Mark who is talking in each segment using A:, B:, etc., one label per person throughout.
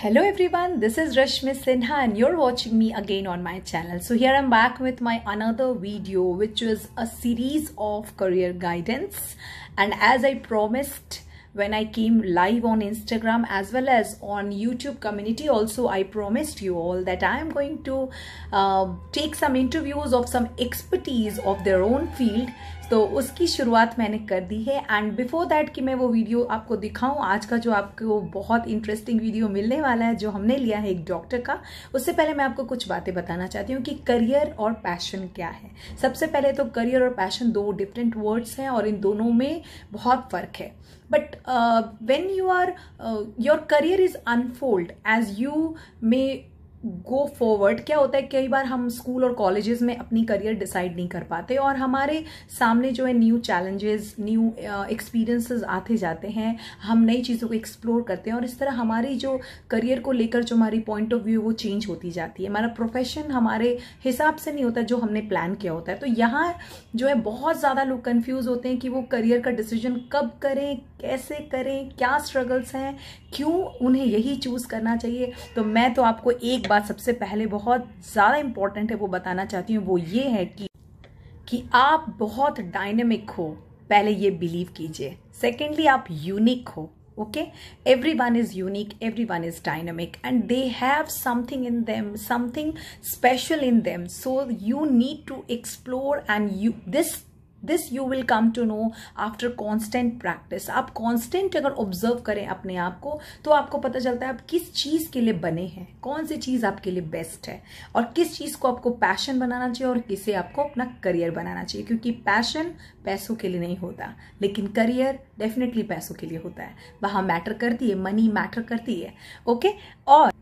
A: Hello everyone, this is Rashmi Sinha and you're watching me again on my channel. So here I'm back with my another video which is a series of career guidance and as I promised when I came live on Instagram as well as on YouTube community also I promised you all that I am going to uh, take some interviews of some expertise of their own field तो उसकी शुरुआत मैंने कर दी है। And before that कि मैं वो video आपको दिखाऊँ, आज का जो आपको बहुत इंटरेस्टिंग वीडियो मिलने वाला है, जो हमने लिया है एक डॉक्टर का, उससे पहले मैं आपको कुछ बातें बताना चाहती हूँ कि करियर और पैशन क्या है। सबसे पहले तो करियर और पैशन दो डिफरेंट वर्ड्स हैं और इन दोनों में बहुत फ़र्क है। But when you are your career is unfold as you may go forward क्या होता है, कई बार हम स्कूल और कॉलेजेस में अपनी करियर डिसाइड नहीं कर पाते और हमारे सामने जो है न्यू चैलेंजेस न्यू एक्सपीरियंसेस आते जाते हैं, हम नई चीज़ों को एक्सप्लोर करते हैं और इस तरह हमारी जो करियर को लेकर जो हमारी पॉइंट ऑफ़ व्यू वो चेंज होती जाती है। हमारा प्रोफेशन हमारे हिसाब से नहीं होता जो हमने प्लान किया होता है। तो यहाँ जो है बहुत ज़्यादा लोग कन्फ्यूज़ होते हैं कि वो करियर का डिसीज़न कब करें कैसे करें क्या स्ट्रगल्स हैं क्यों उन्हें यही चूज़ करना चाहिए? तो मैं तो आपको एक बात सबसे पहले बहुत ज़्यादा इंपॉर्टेंट है वो बताना चाहती हूँ वो ये है कि, कि आप बहुत डायनेमिक हो पहले ये बिलीव कीजिए। सेकेंडली आप यूनिक हो okay every one is unique every one is dynamic and they have something in them something special in them so you need to explore and you this this you will come to know after constant practice आप constant अगर observe करें अपने आप को तो आपको पता चलता है आप किस चीज़ के लिए बने हैं, कौन सी चीज़ आपके लिए बेस्ट है, और किस चीज़ को आपको पैशन बनाना चाहिए और किसे आपको अपना करियर बनाना चाहिए, क्योंकि पैशन पैसों के लिए नहीं होता, लेकिन करियर डेफिनेटली पैसों के लिए होता है। वहाँ मैटर करती है मनी मैटर करती है ओके okay? और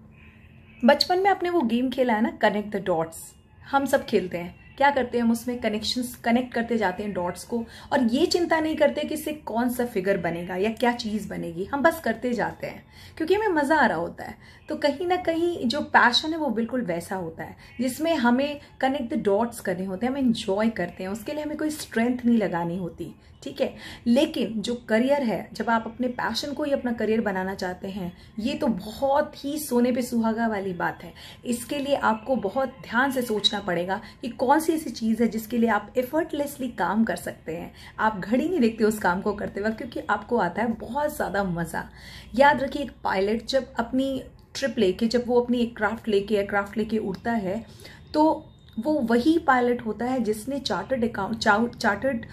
A: बचपन में आपने वो गेम खेला है ना कनेक्ट द डॉट्स हम सब खेलते हैं। क्या करते हैं हम उसमें कनेक्शन कनेक्ट करते जाते हैं डॉट्स को और ये चिंता नहीं करते कि इससे कौन सा फिगर बनेगा या क्या चीज़ बनेगी। हम बस करते जाते हैं, क्योंकि हमें मज़ा आ रहा होता है। तो कहीं ना कहीं जो पैशन है वो बिल्कुल वैसा होता है, जिसमें हमें कनेक्ट द डॉट्स करने होते हैं, हम इंजॉय करते हैं, उसके लिए हमें कोई स्ट्रेंथ नहीं लगानी होती। ठीक है? लेकिन जो करियर है, जब आप अपने पैशन को ही अपना करियर बनाना चाहते हैं, ये तो बहुत ही सोने पे सुहागा वाली बात है। इसके लिए आपको बहुत ध्यान से सोचना पड़ेगा कि कौन सी ऐसी चीज़ है जिसके लिए आप एफर्टलेसली काम कर सकते हैं। आप घड़ी नहीं देखते उस काम को करते वक्त, क्योंकि आपको आता है बहुत ज़्यादा मज़ा। याद रखिए, एक पायलट जब अपनी ट्रिप लेके, जब वो अपनी एक क्राफ्ट लेके एयरक्राफ्ट लेके उड़ता है तो वो वही पायलट होता है जिसने चार्टर्ड अकाउंट चार्टर्ड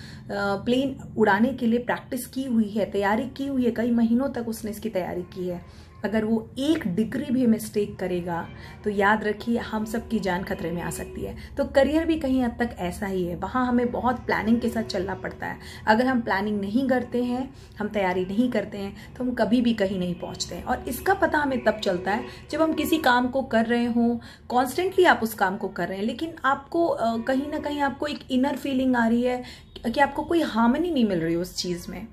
A: प्लेन उड़ाने के लिए प्रैक्टिस की हुई है, तैयारी की हुई है, कई महीनों तक उसने इसकी तैयारी की है। अगर वो एक डिग्री भी मिस्टेक करेगा तो याद रखिए, हम सब की जान खतरे में आ सकती है। तो करियर भी कहीं हद तक ऐसा ही है। वहाँ हमें बहुत प्लानिंग के साथ चलना पड़ता है। अगर हम प्लानिंग नहीं करते हैं, हम तैयारी नहीं करते हैं तो हम कभी भी कहीं नहीं पहुँचते हैं। और इसका पता हमें तब चलता है, जब हम किसी काम को कर रहे हों। कॉन्स्टेंटली आप उस काम को कर रहे हैं, लेकिन आपको कहीं ना कहीं आपको एक इनर फीलिंग आ रही है कि आपको कोई हार्मनी नहीं मिल रही उस चीज़ में।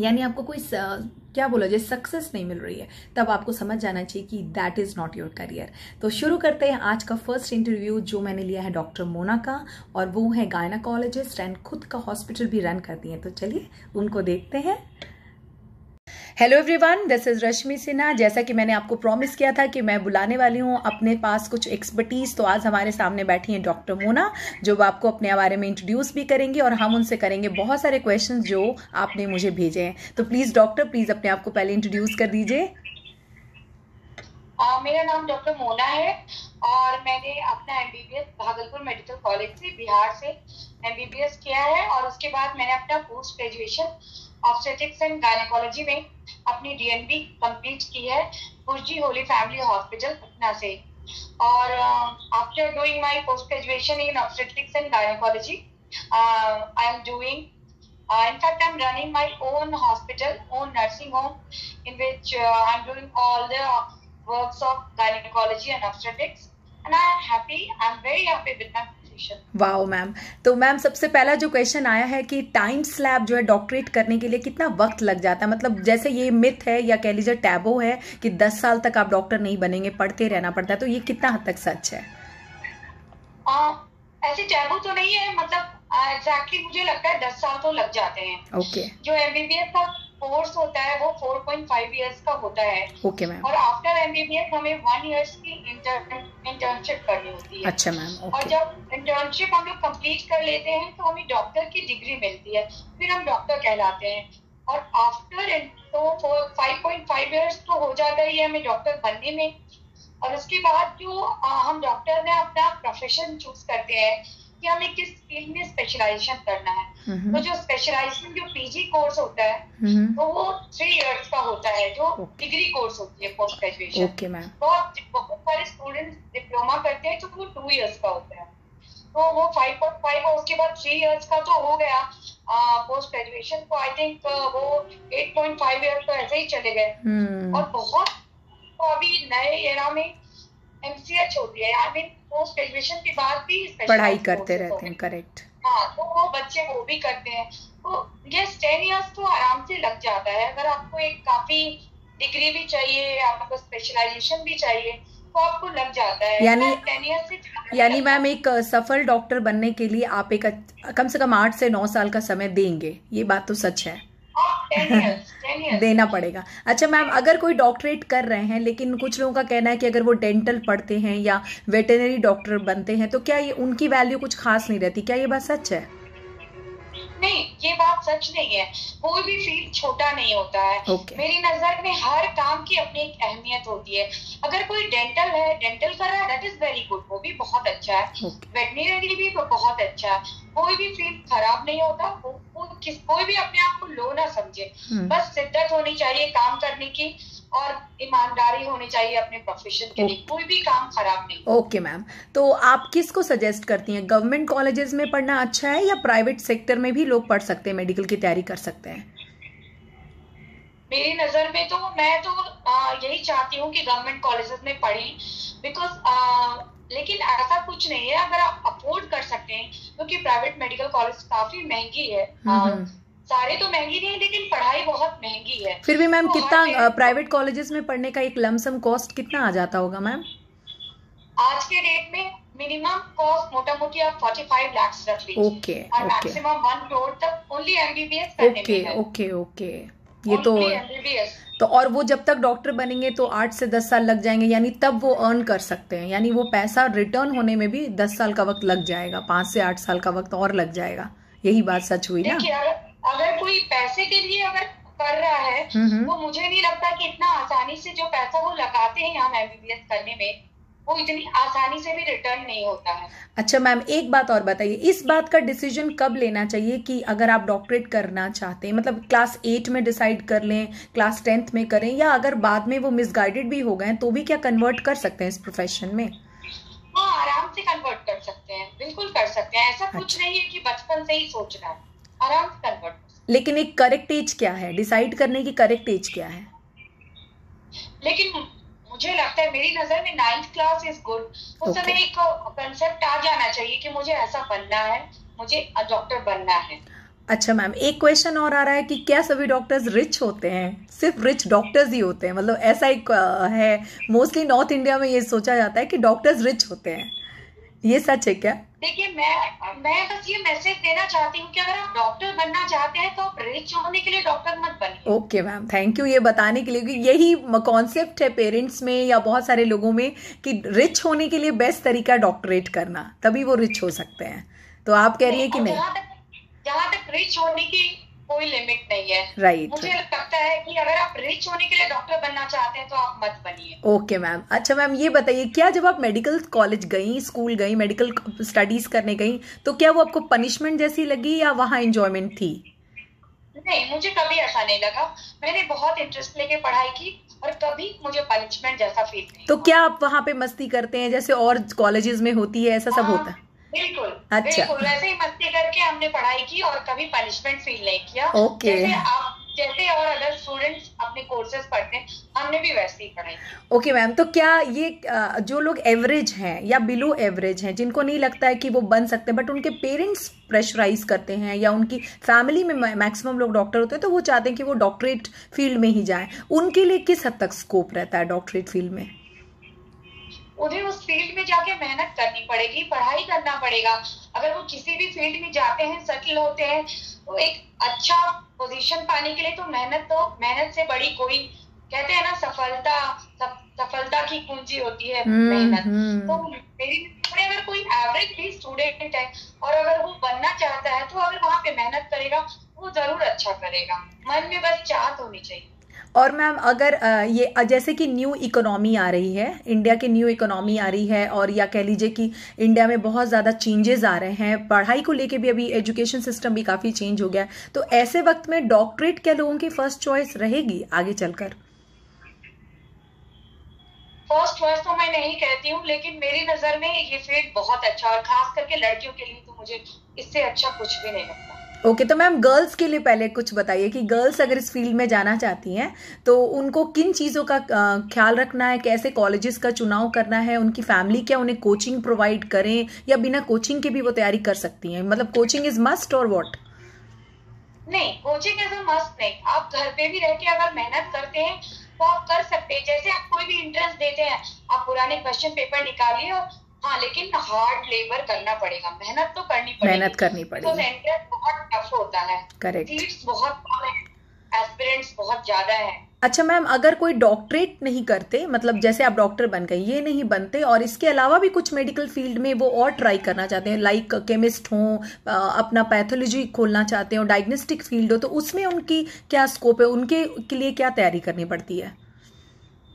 A: यानी आपको कोई क्या बोला जाए सक्सेस नहीं मिल रही है। तब आपको समझ जाना चाहिए कि that is not your career तो शुरू करते हैं आज का फ़र्स्ट इंटरव्यू जो मैंने लिया है डॉक्टर मोना का, और वो है गायनाकोलॉजिस्ट एंड खुद का हॉस्पिटल भी रन करती हैं। तो चलिए उनको देखते हैं। Hello everyone this is Rashmi Sinha जैसा कि मैंने आपको प्रॉमिस किया था कि मैं बुलाने वाली हूँ अपने पास कुछ एक्सपर्टीज तो आज हमारे सामने बैठी हैं डॉक्टर मोना जो आपको अपने बारे में इंट्रोड्यूस भी करेंगे और हम उनसे करेंगे बहुत सारे क्वेश्चन जो आपने मुझे भेजे हैं। तो प्लीज़ डॉक्टर प्लीज़ अपने आप को पहले इंट्रोड्यूस कर दीजिए।
B: मेरा नाम डॉक्टर मोना है और मैंने अपना एमबीबीएस भागलपुर मेडिकल कॉलेज से बिहार से एमबीबीएस किया है और उसके बाद मैंने अपना post graduation obstetrics and gynaecology में अपनी डीएनबी कंप्लीट की है Kurji holy family hospital Patna से। और after doing my post graduation in obstetrics and gynaecology I am doing in fact I am running my own hospital own nursing home in which I am doing all the works of gynaecology and obstetrics and I am happy I am very happy with my
A: wow ma'am तो ma'am सबसे पहला जो question आया है कि time slab जो है doctorate करने के लिए कितना वक्त लग जाता है? मतलब जैसे ये मिथ है या कह लीजिए टैबो है कि 10 साल तक आप डॉक्टर नहीं बनेंगे पढ़ते रहना पड़ता है तो ये कितना हद तक सच है?
B: आ, ऐसे टैबू तो नहीं है मतलब एग्जैक्टली मुझे लगता है दस साल तो लग जाते हैं।
A: Okay okay.
B: जो एमबीबीएस का कोर्स होता है वो 4.5 इयर्स का होता है।
A: ओके मैम
B: और आफ्टर एमबीबीएस हमें वन इयर्स की इंटर्नशिप करनी होती है।
A: अच्छा मैम
B: okay.
A: और
B: जब इंटर्नशिप हम लोग कंप्लीट कर लेते हैं तो हमें डॉक्टर की डिग्री मिलती है। फिर हम डॉक्टर कहलाते हैं। और आफ्टर तो फाइव पॉइंट फाइव ईयर्स तो हो जाता ही है हमें डॉक्टर बनने में। और उसके बाद जो हम डॉक्टर में अपना प्रोफेशन चूज़ करते हैं कि हमें किस फ़ील्ड में स्पेशलाइजेशन करना है। तो जो स्पेशलाइजेशन जो पीजी कोर्स होता है तो वो थ्री इयर्स का होता है जो डिग्री कोर्स होती है पोस्ट ग्रेजुएशन बहुत बहुत सारे स्टूडेंट डिप्लोमा करते हैं तो वो टू इयर्स का होता है। तो वो फाइव पॉइंट फाइव और उसके बाद थ्री इयर्स का तो हो गया। पोस्ट ग्रेजुएशन तो आई थिंक वो एट पॉइंट फाइव ईयर्स तो ऐसे ही चले गए।
A: हम्म।
B: और बहुत तो अभी नए एरा में एमसीएच होती है। आई मीन पोस्ट ग्रेजुएशन के बाद भी
A: पढ़ाई करते रहते हैं करेक्ट
B: हाँ तो वो बच्चे वो भी करते हैं। तो यस टेन इयर्स तो आराम से लग जाता है। अगर आपको एक काफ़ी डिग्री भी चाहिए आपको स्पेशलाइजेशन भी चाहिए तो आपको लग जाता है।
A: यानी- यानी मैम एक सफल डॉक्टर बनने के लिए आप एक कम से कम आठ से नौ साल का समय देंगे। ये बात तो सच है। देना पड़ेगा। अच्छा मैम अगर कोई डॉक्टरेट कर रहे हैं लेकिन कुछ लोगों का कहना है कि अगर वो डेंटल पढ़ते हैं या वेटेनरी डॉक्टर बनते हैं तो क्या ये उनकी वैल्यू कुछ खास नहीं रहती? क्या ये बात सच है?
B: नहीं ये बात सच नहीं है। कोई भी फ़ील्ड छोटा नहीं होता है।
A: Okay.
B: मेरी नज़र में हर काम की अपनी एक अहमियत होती है। अगर कोई डेंटल है डेंटल कर रहा है दैट इज़ वेरी गुड वो भी बहुत अच्छा है।
A: Okay.
B: वेटनरी भी बहुत अच्छा है। कोई भी फ़ील्ड खराब नहीं होता किस कोई भी अपने आप को लो ना समझे।
A: हम्म।
B: बस शिद्दत होनी चाहिए काम करने की और ईमानदारी होनी चाहिए अपने प्रोफेशन के लिए। कोई भी काम खराब नहीं।
A: Okay ma'am. तो आप किसको सजेस्ट करती हैं? गवर्नमेंट कॉलेजेस में पढ़ना अच्छा है या प्राइवेट सेक्टर में भी लोग पढ़ सकते हैं मेडिकल की तैयारी कर सकते हैं?
B: मेरी नज़र में तो मैं तो आ, यही चाहती हूँ कि गवर्नमेंट कॉलेजेस में पढ़ें। बिकॉज़ लेकिन ऐसा कुछ नहीं है अगर आप अफोर्ड कर सकते हैं क्योंकि तो प्राइवेट मेडिकल कॉलेज काफ़ी महँगी है। आ,
A: हम्म।
B: सारे तो महँगी नहीं है लेकिन पढ़ाई बहुत महँगी है।
A: फिर भी मैम
B: तो
A: कितना प्राइवेट कॉलेजेस में पढ़ने का एक लमसम कॉस्ट कितना आ जाता होगा मैम?
B: आज के डेट में मिनिमम कॉस्ट मोटा मोटी आप 45 लाख रख लीजिए। और मैक्सिमम वन करोड़ तक ओनली एमबीबीएस करने
A: ओके ओके ओके ये तो तो और वो जब तक डॉक्टर बनेंगे तो आठ से दस साल लग जाएँगे यानी तब वो अर्न कर सकते हैं। यानी वो पैसा रिटर्न होने में भी दस साल का वक्त लग जाएगा पाँच से आठ साल का वक्त और लग जाएगा। यही बात सच हुई ना?
B: अगर अगर कोई पैसे के लिए अगर कर रहा है
A: हम्म हम्म।
B: तो मुझे नहीं लगता कि इतना आसानी से जो पैसा वो लगाते हैं हम एमबीबीएस करने में वो इतनी आसानी से भी रिटर्न नहीं होता है।
A: अच्छा मैम एक बात और बताइए। इस बात का डिसीज़न कब लेना चाहिए कि अगर आप डॉक्टरेट करना चाहते हैं मतलब क्लास एट में डिसाइड कर लें क्लास टेंथ में करें या अगर बाद में वो मिसगाइडेड भी हो गए तो भी क्या कन्वर्ट कर सकते हैं इस प्रोफेशन में?
B: हाँ आराम से कन्वर्ट कर सकते हैं। बिल्कुल कर सकते हैं। ऐसा कुछ
A: अच्छा।
B: नहीं है कि बचपन से ही सोचना है। आराम से कन्वर्ट
A: लेकिन एक करेक्ट एज क्या है? डिसाइड करने की करेक्ट एज क्या है?
B: लेकिन मुझे लगता है मेरी नज़र में नाइन्थ क्लास इज़ गुड उस
A: Okay.
B: समय एक कंसेप्ट आ जाना चाहिए कि मुझे ऐसा बनना है मुझे डॉक्टर बनना है।
A: अच्छा मैम एक क्वेश्चन और आ रहा है कि क्या सभी डॉक्टर्स रिच होते हैं? सिर्फ़ रिच डॉक्टर्स ही होते हैं? मतलब ऐसा एक है मोस्टली नॉर्थ इंडिया में ये सोचा जाता है कि डॉक्टर्स रिच होते हैं। ये सच है क्या?
B: देखिए मैं मैं बस ये मैसेज देना चाहती हूँ कि अगर आप डॉक्टर बनना चाहते हैं तो आप रिच होने के लिए डॉक्टर मत बनिए।
A: ओके मैम थैंक यू ये बताने के लिए क्योंकि यही कॉन्सेप्ट है पेरेंट्स में या बहुत सारे लोगों में कि रिच होने के लिए बेस्ट तरीका डॉक्टरेट करना तभी वो रिच हो सकते हैं। तो आप कह रही है कि नहीं?
B: जहाँ तक जहाँ तक रिच होने की कोई लिमिट नहीं है।
A: राइट right,
B: मुझे लगता है कि अगर आप रिच होने के लिए डॉक्टर बनना चाहते हैं तो आप मत बनिए।
A: ओके मैम अच्छा मैम ये बताइए क्या जब आप मेडिकल कॉलेज गई स्कूल गई मेडिकल स्टडीज़ करने गई तो क्या वो आपको पनिशमेंट जैसी लगी या वहाँ इंजॉयमेंट थी?
B: नहीं मुझे कभी ऐसा नहीं लगा। मैंने बहुत इंटरेस्ट लेके पढ़ाई की और कभी मुझे पनिशमेंट जैसा फील नहीं
A: तो क्या आप वहाँ पे मस्ती करते हैं? जैसे और कॉलेजेस में होती है ऐसा सब
B: हाँ,
A: होता है?
B: बिल्कुल
A: अच्छा।
B: बिल्कुल वैसे ही मस्ती करके हमने पढ़ाई की और कभी पनिशमेंट फील नहीं किया
A: ओके।
B: जैसे आप जैसे और अदर स्टूडेंट्स अपने कोर्सेज पढ़ते हैं हमने भी वैसे ही पढ़ाई
A: ओके मैम तो क्या ये जो लोग एवरेज हैं या बिलो एवरेज हैं जिनको नहीं लगता है कि वो बन सकते बट उनके पेरेंट्स प्रेशराइज करते हैं या उनकी फैमिली में मैक्सिमम लोग डॉक्टर होते हैं तो वो चाहते हैं कि वो डॉक्टरेट फ़ील्ड में ही जाएँ उनके लिए किस हद तक स्कोप रहता है डॉक्टरेट फ़ील्ड में
B: उन्हें उस फ़ील्ड में जाके मेहनत करनी पड़ेगी पढ़ाई करना पड़ेगा। अगर वो किसी भी फ़ील्ड में जाते हैं सेटल होते हैं तो एक अच्छा पोजीशन पाने के लिए तो मेहनत तो मेहनत से बड़ी कोई कहते हैं ना सफलता सफलता की कुंजी होती है हम्म, मेहनत। हम्म। तो मेरी में अगर कोई एवरेज भी स्टूडेंट है और अगर वो बनना चाहता है तो अगर वहाँ पे मेहनत करेगा वो ज़रूर अच्छा करेगा। मन में बस चाहत होनी चाहिए।
A: और मैम, अगर ये जैसे कि न्यू इकोनॉमी आ रही है, इंडिया की न्यू इकोनॉमी आ रही है और या कह लीजिए कि इंडिया में बहुत ज़्यादा चेंजेस आ रहे हैं, पढ़ाई को लेके भी अभी एजुकेशन सिस्टम भी काफ़ी चेंज हो गया है तो ऐसे वक्त में डॉक्टरेट क्या लोगों की फ़र्स्ट चॉइस रहेगी आगे चलकर?
B: फ़र्स्ट चॉइस तो मैं नहीं कहती हूँ, लेकिन मेरी नज़र में ये फ़ील्ड बहुत अच्छा और खास करके लड़कियों के लिए तो मुझे इससे अच्छा कुछ भी नहीं लगता।
A: ओके okay, तो मैम गर्ल्स के लिए पहले कुछ बताइए कि गर्ल्स अगर इस फ़ील्ड में जाना चाहती हैं तो उनको किन चीज़ों का ख्याल रखना है? कैसे कॉलेजेस का चुनाव करना है? उनकी फैमिली क्या उन्हें कोचिंग प्रोवाइड करें? या बिना कोचिंग के भी वो तैयारी कर सकती हैं? मतलब कोचिंग इज़ मस्ट और वॉट
B: नहीं कोचिंग इज़ मस्ट नहीं आप घर पे भी रह के अगर मेहनत करते हैं तो आप कर सकते हैं। जैसे आप कोई भी इंटरेस्ट देते हैं आप पुराने क्वेश्चन पेपर निकालिए और हाँ लेकिन हार्ड लेबर करना पड़ेगा। मेहनत तो करनी पड़ेगी।
A: मेहनत करनी पड़ेगी।
B: तो एंट्रेंस बहुत टफ होता है।
A: करेक्ट
B: सीट्स बहुत कम है। एस्पिरेंट्स बहुत ज़्यादा है।
A: अच्छा मैम अगर कोई डॉक्टरेट नहीं करते मतलब जैसे आप डॉक्टर बन गए ये नहीं बनते और इसके अलावा भी कुछ मेडिकल फ़ील्ड में वो और ट्राई करना चाहते हैं लाइक केमिस्ट हो अपना पैथोलॉजी खोलना चाहते हो डायग्नोस्टिक फ़ील्ड हो तो उसमें उनकी क्या स्कोप है? उनके के लिए क्या तैयारी करनी पड़ती है?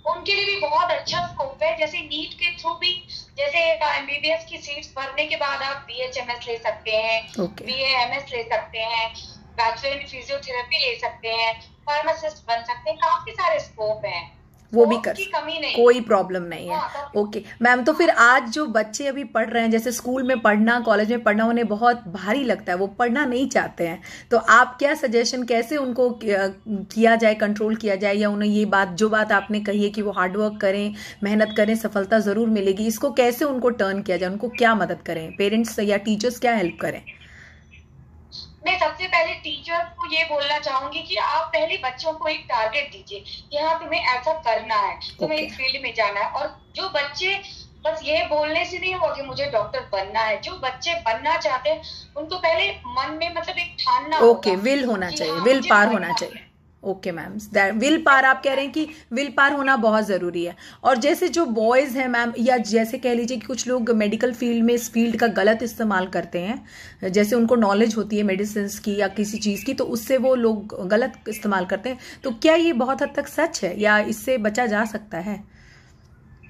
B: उनके लिए भी बहुत अच्छा स्कोप है। जैसे नीट के थ्रू भी जैसे एमबीबीएस की सीट्स भरने के बाद आप बी एच एम एस ले सकते हैं बी एम एस ले सकते हैं बैचलर इन फिजियोथेरेपी ले सकते हैं फार्मासिस्ट बन सकते हैं। काफ़ी सारे स्कोप हैं।
A: वो भी कर कमी नहीं। कोई प्रॉब्लम नहीं है। हाँ, ओके मैम तो फिर आज जो बच्चे अभी पढ़ रहे हैं जैसे स्कूल में पढ़ना कॉलेज में पढ़ना उन्हें बहुत भारी लगता है। वो पढ़ना नहीं चाहते हैं। तो आप क्या सजेशन कैसे उनको किया जाए कंट्रोल किया जाए या उन्हें ये बात जो बात आपने कही है कि वो हार्डवर्क करें मेहनत करें सफलता ज़रूर मिलेगी इसको कैसे उनको टर्न किया जाए? उनको क्या मदद करें? पेरेंट्स या टीचर्स क्या हेल्प करें?
B: मैं सबसे पहले टीचर को ये बोलना चाहूँगी कि आप पहले बच्चों को एक टारगेट दीजिए। कि हाँ तुम्हें ऐसा करना है। तुम्हें okay. इस फ़ील्ड में जाना है। और जो बच्चे बस ये बोलने से नहीं होगा कि मुझे डॉक्टर बनना है। जो बच्चे बनना चाहते हैं उनको पहले मन में मतलब एक ठानना
A: ओके विल होना चाहिए विल हाँ, पार होना चाहिए। ओके मैम विल पार आप कह रहे हैं कि विल पार होना बहुत ज़रूरी है। और जैसे जो बॉयज़ हैं मैम या जैसे कह लीजिए कि कुछ लोग मेडिकल फ़ील्ड में इस फ़ील्ड का गलत इस्तेमाल करते हैं, जैसे उनको नॉलेज होती है मेडिसिन की या किसी चीज़ की तो उससे वो लोग गलत इस्तेमाल करते हैं। तो क्या ये बहुत हद तक सच है, या इससे बचा जा सकता है?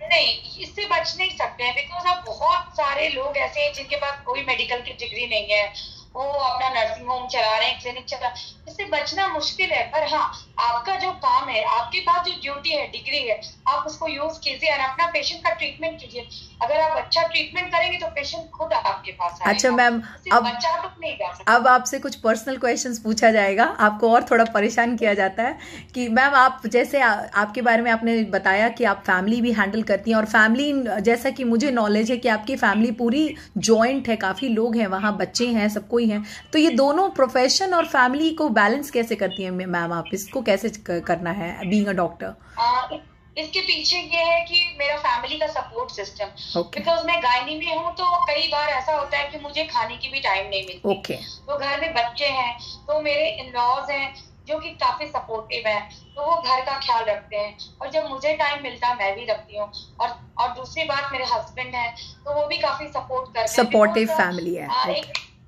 B: नहीं, इससे बच नहीं सकते हैं बिकॉज़ अब बहुत सारे लोग ऐसे हैं जिनके पास कोई मेडिकल की डिग्री नहीं है। वो अपना नर्सिंग होम चला रहे हैं क्लिनिक चला इससे बचना मुश्किल है पर हाँ आपका जो काम है आपके पास जो ड्यूटी है डिग्री है आप उसको यूज़ कीजिए और अपना पेशेंट का ट्रीटमेंट कीजिए। अगर आप अच्छा ट्रीटमेंट करेंगे तो पेशेंट खुद आपके पास आएगा।
A: अच्छा मैम अब बच्चा तो नहीं जा सकता। अब आपसे कुछ पर्सनल क्वेश्चन पूछा जाएगा। आपको और थोड़ा परेशान किया जाता है कि मैम आप जैसे आ, आपके बारे में आपने बताया कि आप फैमिली भी हैंडल करती हैं और फैमिली जैसा कि मुझे नॉलेज है कि आपकी फैमिली पूरी ज्वाइंट है काफ़ी लोग हैं वहाँ बच्चे हैं सब कोई हैं। तो ये दोनों प्रोफेशन और फैमिली को बैलेंस कैसे करती हैं मैम आप इसको कैसे करना है बीइंग अ डॉक्टर
B: इसके पीछे ये है कि मेरा फैमिली का सपोर्ट सिस्टम बिकॉज़ मैं गायनी में हूँ तो कई बार ऐसा होता है कि मुझे खाने की भी टाइम नहीं मिलती।
A: Okay.
B: तो घर में बच्चे हैं तो मेरे इन लॉज हैं जो कि काफ़ी सपोर्टिव है तो वो घर का ख्याल रखते हैं। और जब मुझे टाइम मिलता है मैं भी रखती हूँ। और और दूसरी बात मेरे हस्बैंड है तो वो भी काफ़ी सपोर्ट करते
A: हैं। सपोर्टिव फैमिली है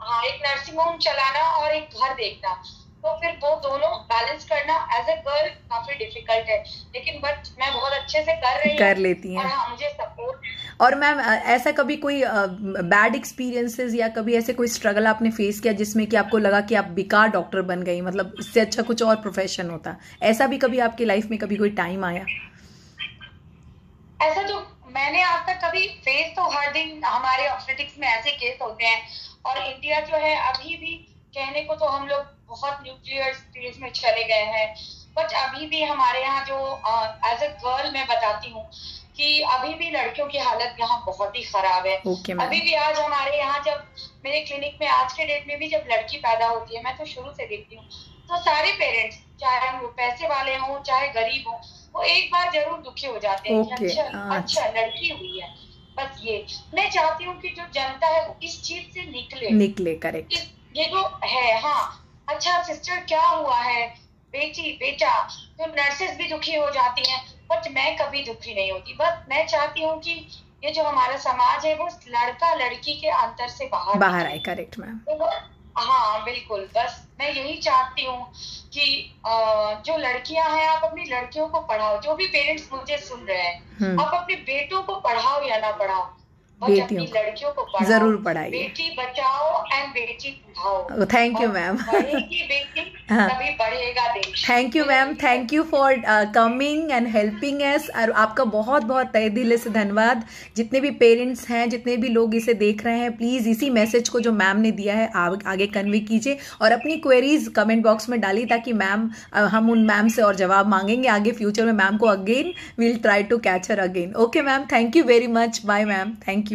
B: हाँ एक नर्सिंग होम चलाना और एक घर देखना। तो फिर वो दोनों बैलेंस करना एज ए गर्ल काफ़ी डिफ़िकल्ट है। लेकिन बट मैं बहुत अच्छे से कर रही
A: कर लेती हैं।
B: हाँ मुझे सपोर्ट
A: और मैम ऐसा कभी कोई बैड एक्सपीरियंसेस या कभी ऐसे कोई स्ट्रगल आपने फेस किया जिसमें कि आपको लगा कि आप बेकार डॉक्टर बन गई मतलब इससे अच्छा कुछ और प्रोफेशन होता? ऐसा भी कभी आपकी लाइफ में कभी कोई टाइम आया?
B: ऐसा तो मैंने आज तक कभी फेस तो हर दिन हमारे ऑप्थेटिक्स में ऐसे केस होते हैं। और इंडिया जो है अभी भी कहने को तो हम लोग बहुत न्यूक्लियर स्टेज में चले गए हैं। बट अभी भी हमारे यहाँ जो एज ए गर्ल मैं बताती हूँ कि अभी भी लड़कियों की हालत यहाँ बहुत ही खराब है।
A: Okay,
B: अभी भी आज हमारे यहाँ जब मेरे क्लिनिक में आज के डेट में भी जब लड़की पैदा होती है मैं तो शुरू से देखती हूँ तो सारे पेरेंट्स चाहे वो पैसे वाले हों चाहे गरीब हों वो एक बार ज़रूर दुखी हो जाते हैं
A: Okay,
B: अच्छा
A: हाँ,
B: अच्छा लड़की हुई है। बस ये। मैं चाहती हूँ कि जो जनता है वो इस चीज़ से निकले।
A: निकले करेक्ट
B: ये जो है हाँ। अच्छा सिस्टर क्या हुआ है? बेटी बेटा तो नर्सेस भी दुखी हो जाती हैं बट मैं कभी दुखी नहीं होती। बस मैं चाहती हूँ कि ये जो हमारा समाज है वो लड़का लड़की के अंतर से बाहर
A: बाहर आए। करेक्ट मैम
B: तो हाँ बिल्कुल। बस मैं यही चाहती हूँ कि जो लड़कियाँ हैं आप अपनी लड़कियों को पढ़ाओ जो भी पेरेंट्स मुझे सुन रहे हैं
A: हम्म।
B: आप अपने बेटों को पढ़ाओ या ना पढ़ाओ।
A: बेटियों को। ज़रूर पढ़ाइए।
B: बेटी बचाओ एंड बेटी पढ़ाओ
A: thank you ma'am thank you ma'am thank you for coming and helping us और आपका बहुत बहुत तय दिल से धन्यवाद। जितने भी पेरेंट्स हैं जितने भी लोग इसे देख रहे हैं प्लीज़ इसी मैसेज को जो मैम ने दिया है आग, आगे कन्वे कीजिए। और अपनी क्वेरीज कमेंट बॉक्स में डालिए ताकि मैम हम उन मैम से और जवाब मांगेंगे। आगे फ्यूचर में मैम को again we'll try to catch her again okay ma'am thank you very much bye ma'am thank you